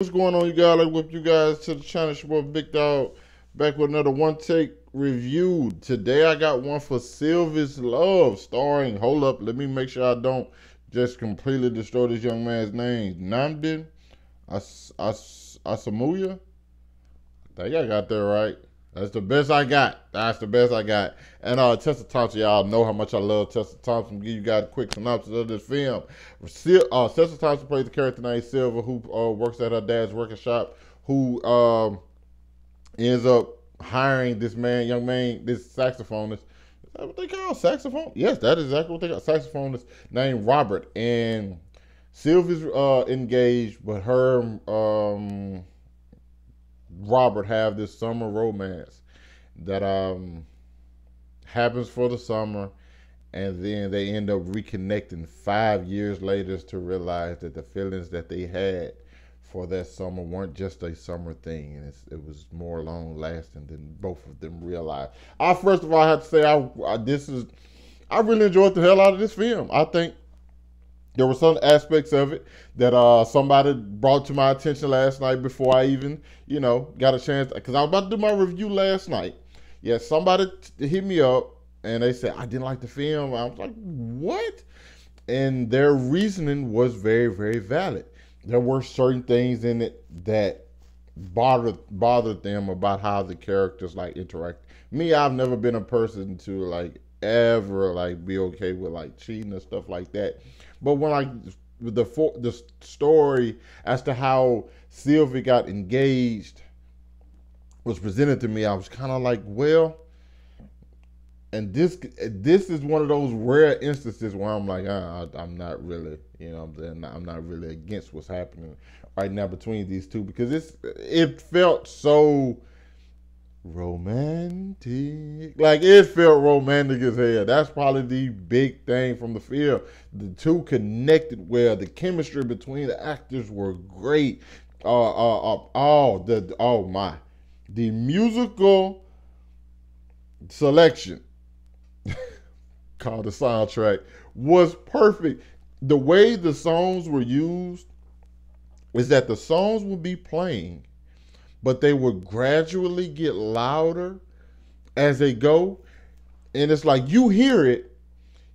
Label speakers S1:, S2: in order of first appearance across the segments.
S1: What's going on, you guys? Like, with you guys to the channel, it's your boy Big Dog, back with another one take review. Today, I got one for Sylvie's Love, starring. Hold up, let me make sure I don't just completely destroy this young man's name. Nnamdi As As Asomugha. I think I got that right. That's the best I got. That's the best I got. And uh, Tessa Thompson, y'all know how much I love Tessa Thompson. Give you guys a quick synopsis of this film. Uh, Tessa Thompson plays the character named Sylvie, who uh, works at her dad's working shop, who um, ends up hiring this man, young man, this saxophonist. Is that what they call saxophone? Yes, that is exactly what they call saxophonist named Robert. And Sylvie's uh, engaged, but her um, Robert have this summer romance that um happens for the summer and then they end up reconnecting five years later to realize that the feelings that they had for that summer weren't just a summer thing and it was more long lasting than both of them realized. I first of all have to say I, I this is I really enjoyed the hell out of this film. I think there were some aspects of it that uh, somebody brought to my attention last night before I even, you know, got a chance. Because I was about to do my review last night. Yeah, somebody t- hit me up and they said I didn't like the film. I was like, what? And their reasoning was very, very valid. There were certain things in it that bothered bothered them about how the characters like interact. Me, I've never been a person to like ever like be okay with like cheating and stuff like that. But when I the the story as to how Sylvie got engaged was presented to me, I was kind of like, well, and this this is one of those rare instances where I'm like, uh, I'm not really, you know, I'm not, I'm not really against what's happening right now between these two because it's it felt so romantic. Like it felt romantic as hell. That's probably the big thing from the film. The two connected well. The chemistry between the actors were great. Uh, uh, uh oh, the oh my, the musical selection called the soundtrack was perfect. The way the songs were used is that the songs would be playing but they will gradually get louder as they go. And it's like you hear it,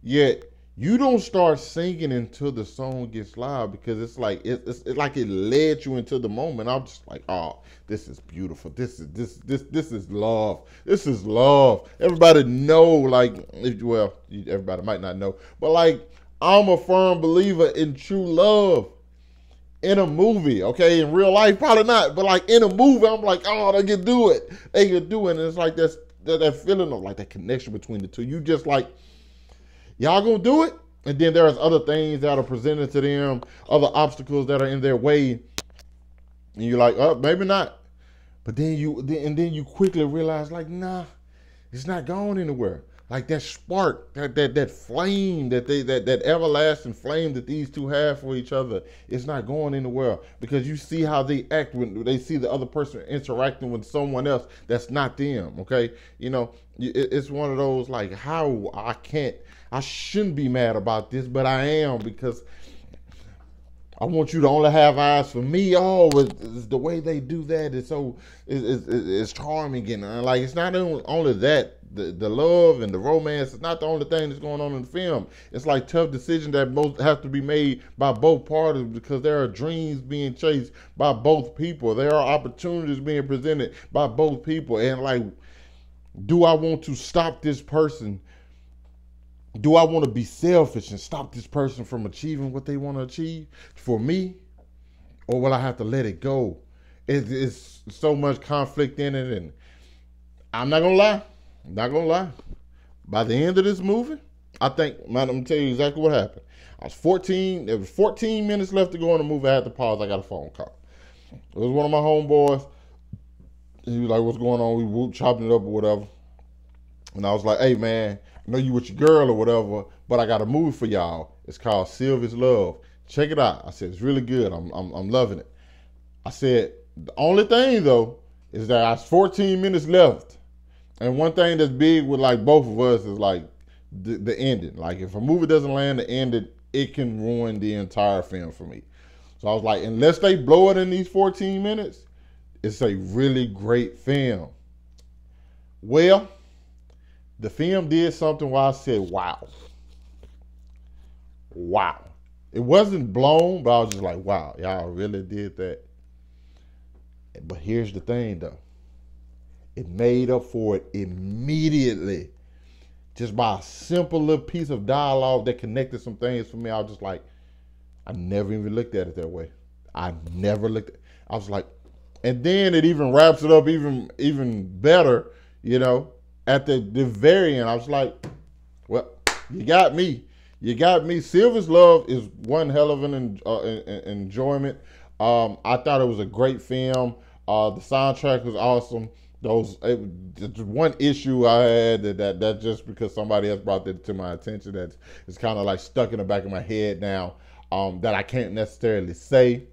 S1: yet you don't start singing until the song gets loud because it's like it, it's, like it led you into the moment. I'm just like, oh, this is beautiful. This is this this this is love. This is love. Everybody know, like, if, well, everybody might not know, but like, I'm a firm believer in true love in a movie, okay? In real life, probably not, but like in a movie, I'm like, oh, they can do it. They can do it. And it's like that's that, that feeling of like that connection between the two. You just like, y'all gonna do it? And then there's other things that are presented to them, other obstacles that are in their way. And you're like, oh, maybe not. But then you and then you quickly realize, like, nah, it's not going anywhere like that spark, that that that flame that they that that everlasting flame that these two have for each other is not going anywhere because you see how they act when they see the other person interacting with someone else that's not them. Okay, you know it's one of those like how I can't, I shouldn't be mad about this, but I am because I want you to only have eyes for me. Oh, it's, it's the way they do that is so it's, it's, it's charming and uh, like it's not only that the, the love and the romance is not the only thing that's going on in the film. It's like tough decisions that both have to be made by both parties because there are dreams being chased by both people. There are opportunities being presented by both people. And like, do I want to stop this person? Do I want to be selfish and stop this person from achieving what they want to achieve for me? Or will I have to let it go? It, it's so much conflict in it. And I'm not going to lie I'm not gonna lie. By the end of this movie, I think, man, I'm gonna tell you exactly what happened. I was 14. There was 14 minutes left to go in the movie. I had to pause. I got a phone call. It was one of my homeboys. He was like, "What's going on?" We chopping it up or whatever. And I was like, "Hey, man, I know you with your girl or whatever, but I got a movie for y'all. It's called Sylvie's Love. Check it out." I said, "It's really good. I'm, I'm, I'm loving it." I said, "The only thing though is that I was 14 minutes left." And one thing that's big with like both of us is like the, the ending. Like if a movie doesn't land the ending, it can ruin the entire film for me. So I was like, unless they blow it in these 14 minutes, it's a really great film. Well, the film did something where I said, wow. Wow. It wasn't blown, but I was just like, wow, y'all really did that. But here's the thing though. It made up for it immediately. Just by a simple little piece of dialogue that connected some things for me. I was just like, I never even looked at it that way. I never looked at I was like, and then it even wraps it up even even better, you know, at the, the very end. I was like, well, you got me. You got me. Sylvie's Love is one hell of an uh, enjoyment. Um, I thought it was a great film. Uh, the soundtrack was awesome. Those it, one issue I had that, that that just because somebody else brought that to my attention that is kind of like stuck in the back of my head now. Um, that I can't necessarily say.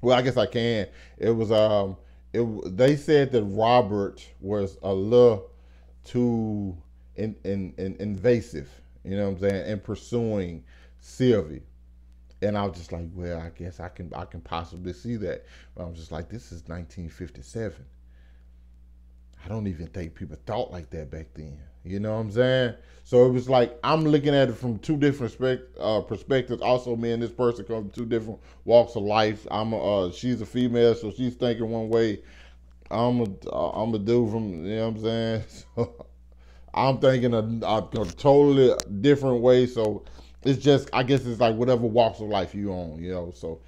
S1: Well, I guess I can. It was um, it they said that Robert was a little too in, in, in invasive you know what I'm saying, and pursuing Sylvie. And I was just like, well, I guess I can I can possibly see that. But I was just like, this is 1957. I don't even think people thought like that back then. You know what I'm saying? So it was like I'm looking at it from two different uh, perspectives. Also, me and this person come from two different walks of life. I'm a, uh, she's a female, so she's thinking one way. I'm a am a dude from you know what I'm saying. So I'm thinking a, a, a, totally different way. So it's just, I guess it's like whatever walks of life you own, you know. So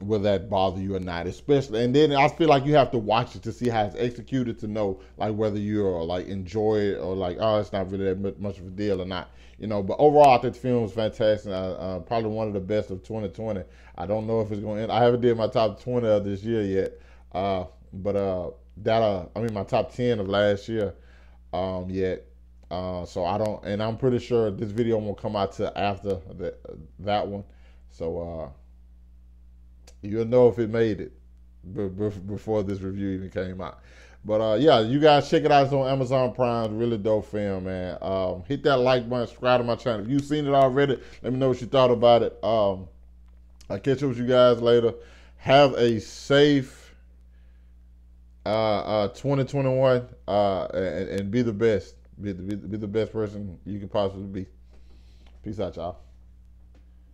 S1: will that bother you or not? Especially, and then I feel like you have to watch it to see how it's executed to know like whether you're like enjoy it or like oh it's not really that much of a deal or not, you know. But overall, I think the film was fantastic. Uh, probably one of the best of 2020. I don't know if it's going to end. I haven't did my top 20 of this year yet, uh, but uh, that uh, I mean my top 10 of last year um, yet. Uh, so I don't, and I'm pretty sure this video won't come out till after the, that one. So uh, you'll know if it made it before this review even came out. But uh, yeah, you guys check it out. It's on Amazon Prime. Really dope film, man. Um, hit that like button, subscribe to my channel. If you've seen it already, let me know what you thought about it. Um, I'll catch up with you guys later. Have a safe uh, uh, 2021 uh, and, and be the best. Be, be, be the best person you can possibly be. Peace out, y'all.